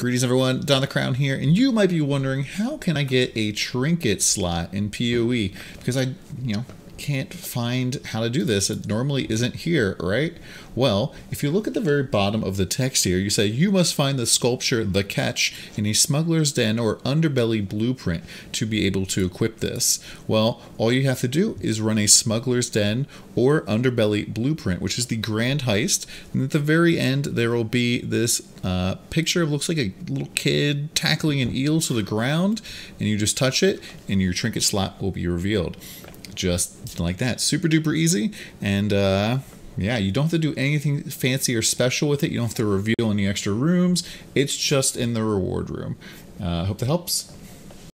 Greetings everyone, Don the Crown here, and you might be wondering how can I get a trinket slot in PoE? Because I, you know, can't find how to do this. It normally isn't here, right? Well, if you look at the very bottom of the text here, you say you must find the sculpture The Catch in a smuggler's den or underbelly blueprint to be able to equip this. Well, all you have to do is run a smuggler's den or underbelly blueprint, which is the grand heist. And at the very end, there will be this uh, picture of looks like a little kid tackling an eel to the ground, and you just touch it, and your trinket slot will be revealed just like that. Super duper easy. And uh, yeah, you don't have to do anything fancy or special with it. You don't have to reveal any extra rooms. It's just in the reward room. Uh, hope that helps.